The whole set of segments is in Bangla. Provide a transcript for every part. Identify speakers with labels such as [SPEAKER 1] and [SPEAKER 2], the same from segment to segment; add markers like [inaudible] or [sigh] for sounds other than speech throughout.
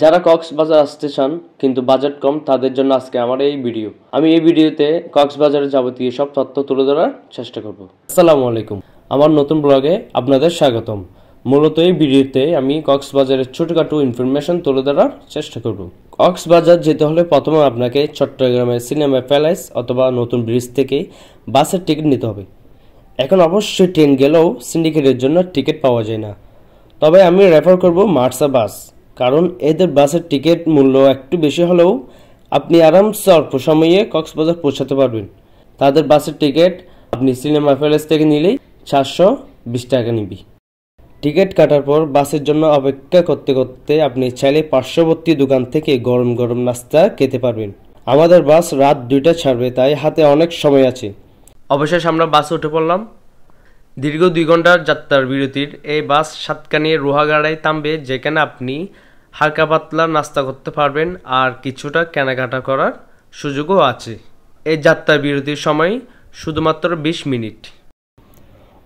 [SPEAKER 1] যারা কক্সবাজার আসতে চান, কিন্তু বাজেট কম, তাদের জন্য আজকে আমার এই ভিডিও। আমি এই ভিডিওতে কক্সবাজারের যাবতীয় সব তথ্য তুলে ধরার চেষ্টা করব। আসসালামু আলাইকুম। আমার নতুন ব্লগে আপনাদের স্বাগতম। মূলত এই ভিডিওতে আমি কক্সবাজারের ছোটখাটো ইনফরমেশন তুলে ধরার চেষ্টা করব। কক্সবাজার যেতে হলে প্রথমে আপনাকে চট্টগ্রামের সিনেমা প্যালেস অথবা নতুন ব্রিজ থেকে বাসের টিকিট নিতে হবে। এখন অবশ্যই ট্রেন গেলেও সিন্ডিকেটের জন্য টিকিট পাওয়া যায় না। তবে আমি রেফার করব মার্সা বাস। কারণ এদের বাসের টিকিট মূল্য একটু বেশি হলেও আপনি আরামসে অল্প সময়ে কক্সবাজার পৌঁছাতে পারবেন। তাদের বাসের টিকিট আপনি সিনেমা প্যালেস থেকে নিলেই চারশো বিশ টাকা নিবি। টিকিট কাটার পর বাসের জন্য অপেক্ষা করতে করতে আপনি চাইলে পার্শ্ববর্তী দোকান থেকে গরম গরম নাস্তা খেতে পারবেন। আমাদের বাস রাত দুইটা ছাড়বে, তাই হাতে অনেক সময় আছে। অবশেষে আমরা বাসে উঠে পড়লাম। দীর্ঘ দুই ঘণ্টার যাত্রার বিরতির এই বাস সাতকানিয়ে রোহাগাড়ায় থামবে, যেখানে আপনি হালকা পাতলা নাস্তা করতে পারবেন আর কিছুটা কেনাকাটা করার সুযোগও আছে। এই যাত্রার বিরতির সময় শুধুমাত্র বিশ মিনিট।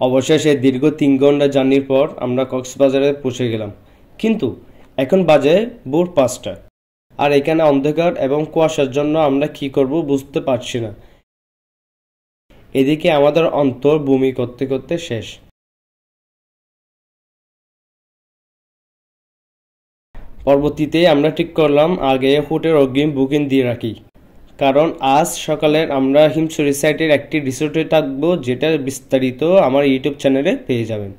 [SPEAKER 1] অবশেষে দীর্ঘ তিন ঘণ্টা জার্নির পর আমরা কক্সবাজারে পৌঁছে গেলাম। কিন্তু এখন বাজে ভোর পাঁচটা। আর এখানে অন্ধকার এবং কুয়াশার জন্য আমরা কি করব বুঝতে পারছি না। এদিকে আমাদের অন্তর বমি করতে করতে শেষ। পরবর্তীতে আমরা ঠিক করলাম, আগে হোটেল অগ্রিম বুকিং দিয়ে রাখি। কারণ আজ সকালে আমরা হিমছড়ি সাইটের একটি রিসোর্টে থাকব, যেটা বিস্তারিত আমার ইউটিউব চ্যানেলে পেয়ে যাবেন।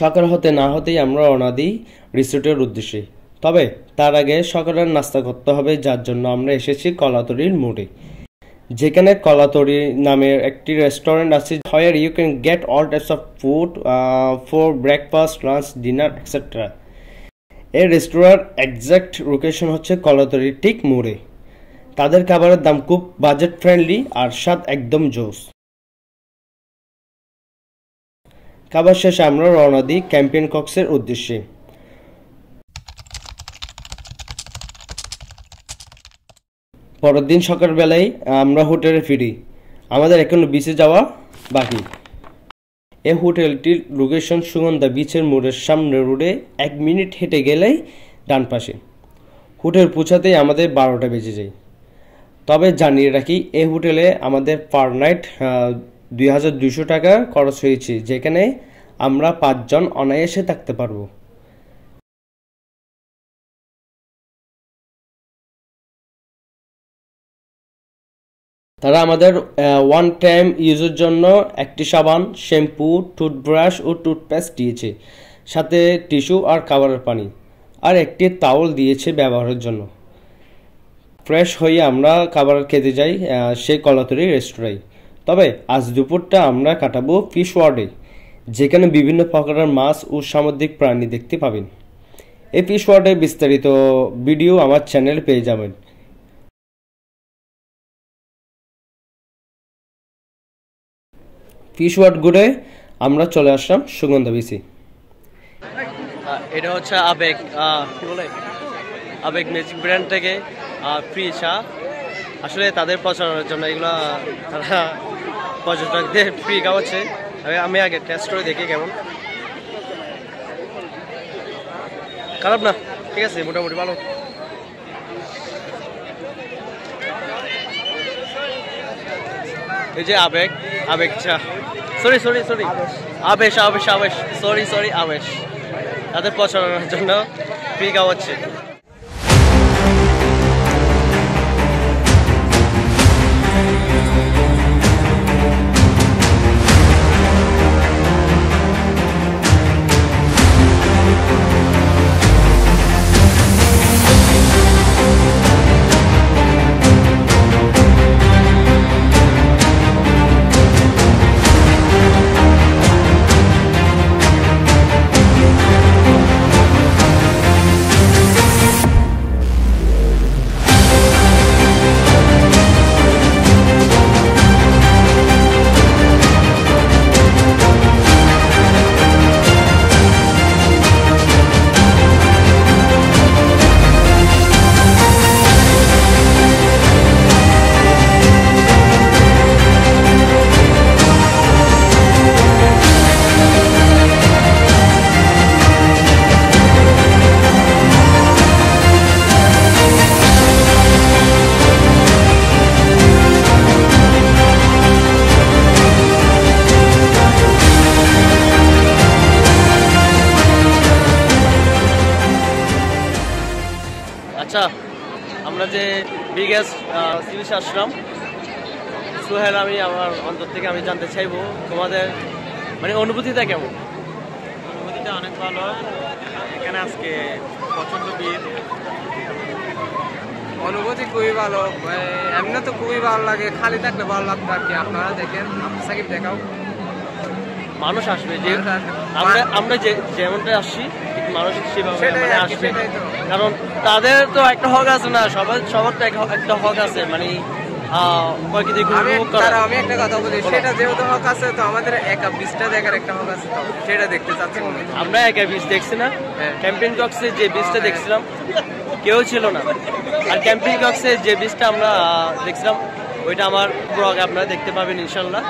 [SPEAKER 1] সকাল হতে না হতেই আমরা রওনা দিই রিসোর্টের উদ্দেশ্যে। তবে তার আগে সকালের নাস্তা করতে হবে, যার জন্য আমরা এসেছি কলাতরির মোড়ে। যেখানে কলাতরি নামের একটি রেস্টুরেন্ট আছে where you can get all types of food for breakfast lunch dinner etcetera এই রেস্টুরেন্ট একজ্যাক্ট লোকেশন হচ্ছে কলাতরি ঠিক মোড়ে। তাদের খাবারের দাম খুব বাজেট ফ্রেন্ডলি আর স্বাদ একদম জোস। খাবার শেষে আমরা রওনা দিই ক্যাম্পিয়ন কক্সের উদ্দেশ্যে। পরের দিন সকালবেলায় আমরা হোটেলে ফিরি। আমাদের এখনও বিচে যাওয়া বাকি। এই হোটেলটির লোকেশন সুগন্ধা বিচের মোড়ের সামনে রোডে এক মিনিট হেঁটে গেলেই ডান পাশে। হোটেল পৌঁছাতেই আমাদের বারোটা বেজে যায়। তবে জানিয়ে রাখি, এই হোটেলে আমাদের পার নাইট দুই হাজার দুশো টাকা খরচ হয়েছে, যেখানে আমরা পাঁচজন অনায়াসে থাকতে পারব। তারা আমাদের ওয়ান টাইম ইউজের জন্য একটি সাবান শ্যাম্পু টুথব্রাশ ও টুথপেস্ট দিয়েছে। সাথে টিস্যু আর খাবারের পানি। আর একটি তাওল দিয়েছে ব্যবহারের জন্য। ফ্রেশ হয়ে আমরা খাবার খেতে যাই সেই কলাতরি রেস্টুরেন্টে তবে আজ দুপুরটা আমরা কাটাবো ফিশ ওয়ার্ডে যেখানে বিভিন্ন প্রকারের মাছ ও সামুদ্রিক প্রাণী দেখতে পাবেন। এই ফিশ ওয়ার্ডে বিস্তারিত ভিডিও আমার চ্যানেলে পেয়ে যাবেন। ফিশ ওয়ার্ড ঘুরে আমরা চলে আসলাম সুগন্ধা বিসি এটা হচ্ছে আবেগ কি বলে? আবেগ ম্যাজিক ব্র্যান্ড থেকে ফ্রি চা আসলে তাদের প্রচারের জন্য এগুলো, তারা পর্যটকদের ফ্রি খাওয়াচ্ছে। আমি আগে টেস্ট করে দেখি কেমন। খারাপ না, ঠিক আছে, মোটামুটি ভালো। এই যে আবেগ আবেগ সরি সরি সরি আবেশ। আবেশ আবেশ সরি সরি আবেশ। তাদের পছন্দের জন্য ফ্রি খাওয়াচ্ছে আচ্ছা আমরা যে বিগেস্ট সি বিচে আসলাম। সোহেল আমি আমার অন্তর থেকে আমি জানতে চাইব তোমাদের মানে অনুভূতিটা কেমন?
[SPEAKER 2] অনুভূতিটা অনেক ভালো। এখানে আজকে প্রচণ্ড ভিড়।
[SPEAKER 3] অনুভূতি খুবই ভালো। এমনি তো খুবই ভালো লাগে। খালি থাকলে ভালো লাগতো আর কি। আপনারা দেখেন সাকিব দেখাও।
[SPEAKER 1] মানুষ আসবে যে আমরা আমরা যে যেমনটা আসছি মানুষ সেভাবে মানে আসবে কারণ তাদের তো একটা হক আছে না সবার সবার তো এক- একটা হক আছে মানে
[SPEAKER 3] আমি একটা কথা বলি সেটা যেহেতু হক আছে তো আমাদের একা দেখার একটা হক আছে সেটা দেখতে চাচ্ছি
[SPEAKER 1] আমরা একা বীজ দেখছি না।
[SPEAKER 3] হ্যাঁ।
[SPEAKER 1] ক্যাম্পিং যে বীজটা দেখছিলাম কেউ ছিল না। আর ক্যাম্পিং কক্সে যে বীজটা আমরা দেখছিলাম ওইটা আমার ব্লগ আপনারা দেখতে পাবেন ইনশাল্লাহ।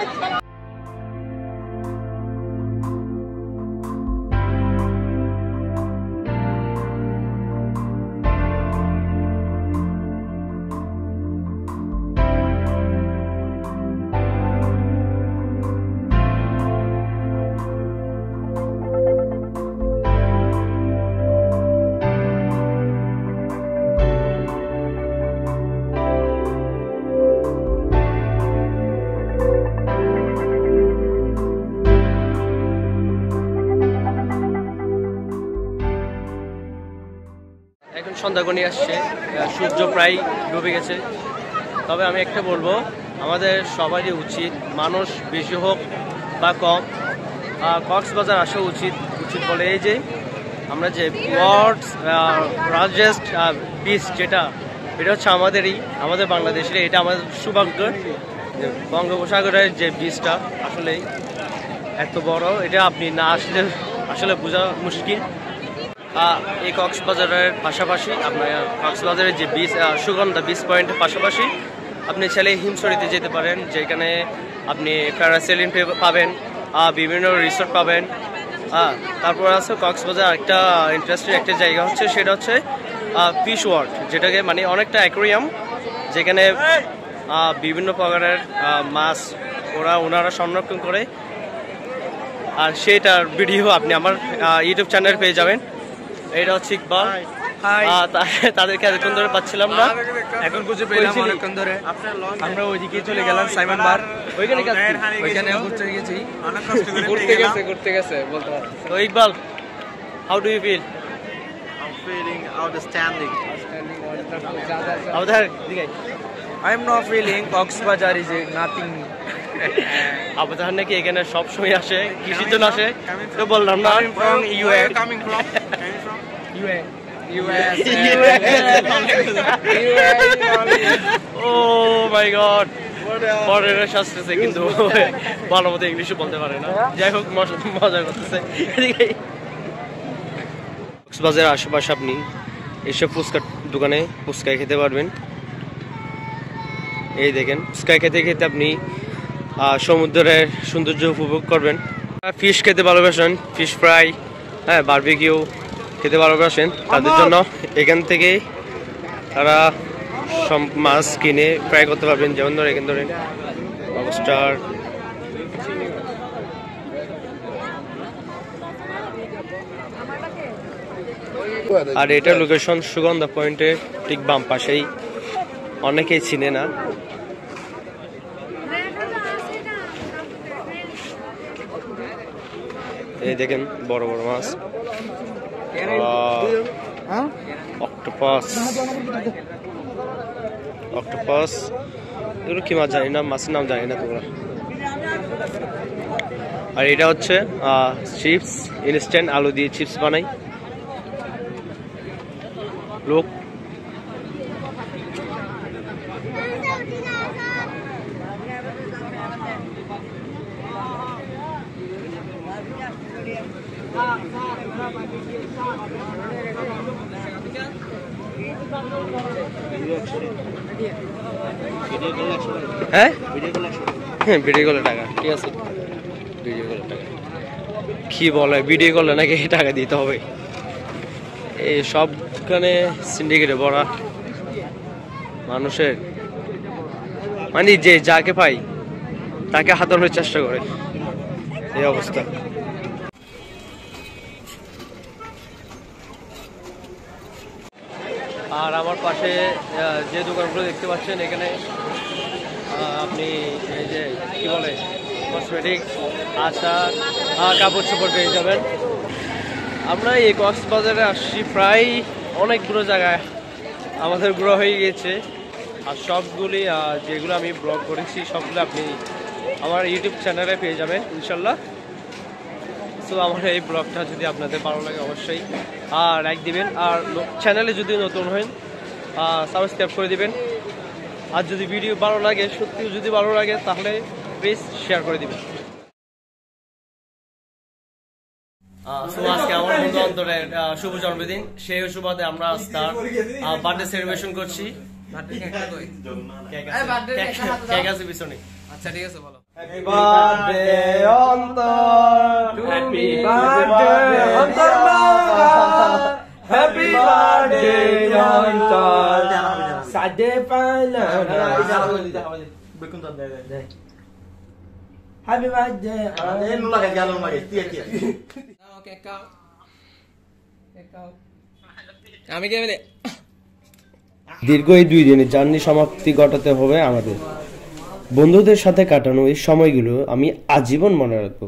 [SPEAKER 1] এখন সন্ধ্যা গণিয়ে আসছে। সূর্য প্রায় ডুবে গেছে। তবে আমি একটা বলব, আমাদের সবারই উচিত মানুষ বেশি হোক বা কম। কক্সবাজার আসা উচিত উচিত বলে এই যে আমরা যে ওয়ার্ল্ডস লার্জেস্ট বিচ যেটা, এটা হচ্ছে আমাদেরই, আমাদের বাংলাদেশের এটা আমাদের সৌভাগ্য বঙ্গোপসাগরের যে বীজটা আসলেই এত বড়, এটা আপনি না আসলে আসলে বোঝা মুশকিল। এই কক্সবাজারের পাশাপাশি আপনার কক্সবাজারের যে বিচ সুগন্ধা বিচ পয়েন্টের পাশাপাশি আপনি চাইলে হিমসরিতে যেতে পারেন যেখানে আপনি প্যারাসেলিন পাবেন বিভিন্ন রিসোর্ট পাবেন। আহ, তারপর আছে কক্সবাজার একটা ইন্টারেস্টিং একটা জায়গা হচ্ছে সেটা হচ্ছে ফিশ ওয়ার্ল্ড যেটাকে মানে অনেকটা অ্যাকোরিয়াম যেখানে বিভিন্ন প্রকারের মাছ ওরা ওনারা সংরক্ষণ করে। আর সেটার ভিডিও আপনি আমার ইউটিউব চ্যানেল পেয়ে যাবেন। এটা হচ্ছে ইকবাল। তাদেরকে এতক্ষণ ধরে পাচ্ছিলাম না।
[SPEAKER 3] এখন খুঁজে পেলাম? অনেকক্ষণ ধরে। আমরা ওইদিকে চলে গেলাম সাইমন বার।
[SPEAKER 1] ওইখানে
[SPEAKER 3] ওইখানে ঘুরতে গেছি।
[SPEAKER 2] অনেক [laughs] কষ্ট করে
[SPEAKER 3] ঘুরতে গেছে ঘুরতে গেছে বলতে পারছি
[SPEAKER 1] তো Iqbal how do you feel
[SPEAKER 2] I'm feeling outstanding.
[SPEAKER 1] আমাদের দিকে
[SPEAKER 3] I am not feeling Coxbazar is nothing. [laughs]
[SPEAKER 1] আবদার নাকি এখানে সব সময় আসে কৃষির জন্য আসে তো বললাম না.
[SPEAKER 3] US.
[SPEAKER 1] ও মাই গড পরের শাস্ত্রেছে কিন্তু। [laughs] ভালো মতো ইংলিশও বলতে পারে না। যাই হোক মজা- করতেছে। কক্সবাজারের আশেপাশে আপনি এসে ফুচকার দোকানে ফুচকা খেতে পারবেন। এই দেখেন ফুচকা খেতে খেতে আপনি সমুদ্রের সৌন্দর্য উপভোগ করবেন। ফিশ খেতে ভালোবাসেন ফিশ ফ্রাই হ্যাঁ বারবিকিউ খেতে ভালোবাসেন। তাদের জন্য এখান থেকে তারা সব মাছ কিনে ফ্রাই করতে পারবেন। যেমন ধরে এখান ধরে লবস্টার আর এটা লোকেশন সুগন্ধা পয়েন্টের ঠিক বাম পাশেই। অনেকেই চিনে না। এই দেখেন বড় বড় মাছ। অক্টোপাস অক্টোপাস এগুলো কি মাছ জানি না মাছের নাম জানি না তোমরা। আর এটা হচ্ছে চিপস ইনস্ট্যান্ট আলু দিয়ে চিপস বানাই। লোক হ্যাঁ? হ্যাঁ ভিডিও কলে টাকা। ঠিক আছে? ভিডিও কি বলে? ভিডিও কলে নাকি টাকা দিতে হবে? এই সবখানে সিন্ডিকেটে ভরা। মানুষের। মানে যে যাকে পাই, তাকে হাতানোর চেষ্টা করে। এই অবস্থা। আর আমার পাশে যে দোকানগুলো দেখতে পাচ্ছেন, এখানে আপনি এই যে, কি বলে কসমেটিক আচার কাপড় চোপড় পেয়ে যাবেন। আমরা এই কক্সবাজারে আসছি প্রায় অনেকগুলো জায়গায়। আমাদের ঘোরা হয়ে গিয়েছে। আর সবগুলি যেগুলো আমি ব্লগ করেছি, সবগুলো আপনি আমার ইউটিউব চ্যানেলে পেয়ে যাবেন, ইনশাল্লাহ। সো আমার এই ব্লগটা যদি আপনাদের ভালো লাগে অবশ্যই আর লাইক দিবেন। আর চ্যানেলে যদি নতুন হন সাবস্ক্রাইব করে দিবেন। আর যদি ভিডিও ভালো লাগে সত্যিও যদি ভালো লাগে তাহলে প্লিজ শেয়ার করে দিবেন। সো আজকে আমার বন্ধু অন্তরের শুভ জন্মদিন। সেই সুবাদে আমরা আজ তার বার্থডে সেলিব্রেশন করছি। কেক আছে পিছনে।
[SPEAKER 3] আচ্ছা ঠিক আছে বলো।
[SPEAKER 1] Birthday অন্তর
[SPEAKER 3] Happy
[SPEAKER 1] birthday অন্তর
[SPEAKER 4] Happy birthday, Yontar. Sade pala. Happy birthday.
[SPEAKER 3] নাও, কেক খাও। কেক খাও। আমি কে
[SPEAKER 1] দীর্ঘ এই দুই দিনের জার্নি সমাপ্তি ঘটাতে হবে আমাদের বন্ধুদের সাথে কাটানো এই সময়গুলো আমি আজীবন মনে রাখব।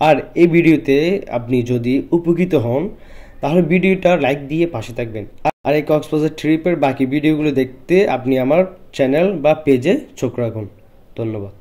[SPEAKER 1] আর এই ভিডিওতে আপনি যদি উপকৃত হন, তাহলে ভিডিওটা লাইক দিয়ে পাশে থাকবেন। আর এই কক্সবাজার ট্রিপের বাকি ভিডিওগুলো দেখতে আপনি আমার চ্যানেল বা পেজে চোখ রাখুন। ধন্যবাদ।